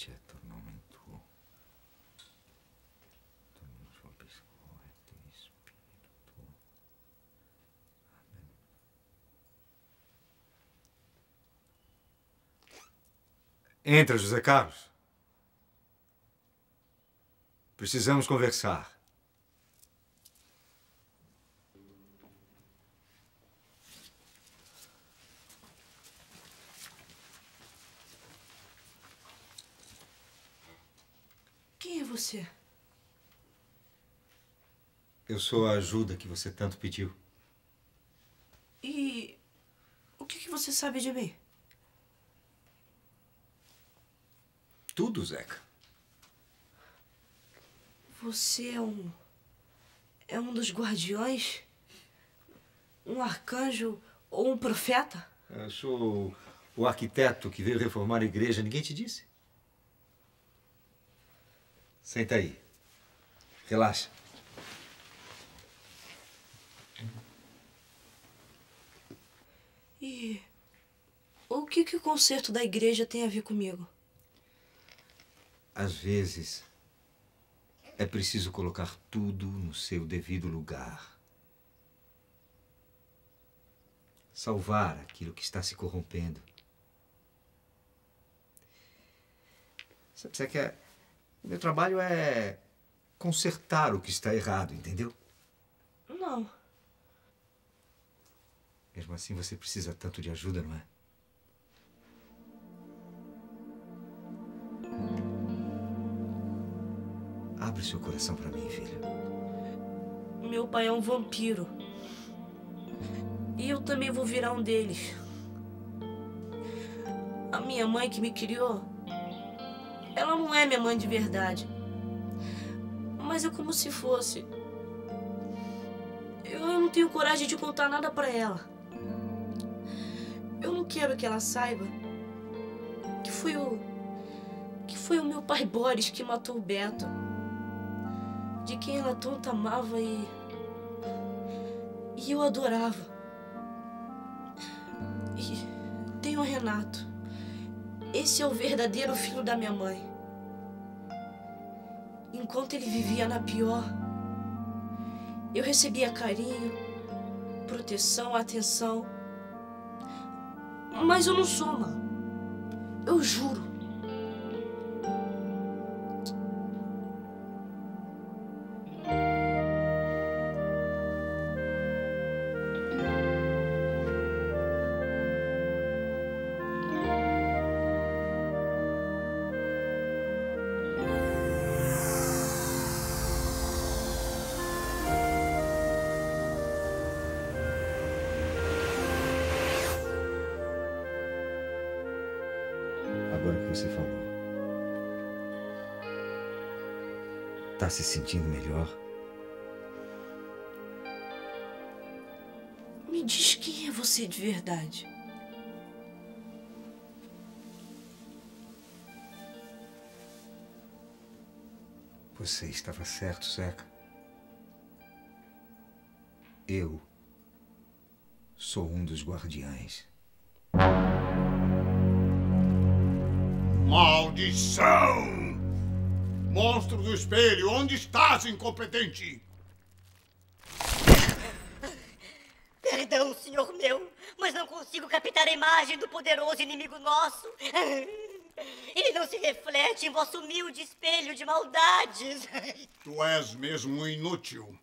certo nome tuo. Dominus vobisco et spiritu. Amém. Entra, José Carlos. Precisamos conversar. Você? Eu sou a ajuda que você tanto pediu. E o que, que você sabe de mim? Tudo, Zeca. Você é um. É um dos guardiões? Um arcanjo ou um profeta? Eu sou o arquiteto que veio reformar a igreja. Ninguém te disse? Senta aí. Relaxa. E o que, que o concerto da igreja tem a ver comigo? Às vezes, é preciso colocar tudo no seu devido lugar. Salvar aquilo que está se corrompendo. Sabe, você quer. O meu trabalho é consertar o que está errado, entendeu? Não. Mesmo assim, você precisa tanto de ajuda, não é? Abre seu coração para mim, filha. Meu pai é um vampiro. E eu também vou virar um deles. A minha mãe que me criou, ela não é minha mãe de verdade. Mas é como se fosse. Eu não tenho coragem de contar nada para ela. Eu não quero que ela saiba que foi o que foi o meu pai Boris que matou o Beto. De quem ela tanto amava e e eu adorava. E tem o Renato. Esse é o verdadeiro filho da minha mãe. Enquanto ele vivia na pior, eu recebia carinho, proteção, atenção. Mas eu não sou mal. Eu juro. Você falou. Tá se sentindo melhor? Me diz quem é você de verdade. Você estava certo, Zeca. Eu sou um dos guardiães. Maldição! Monstro do espelho, onde estás, incompetente? Perdão, senhor meu, mas não consigo captar a imagem do poderoso inimigo nosso. Ele não se reflete em vosso humilde espelho de maldades. Tu és mesmo inútil.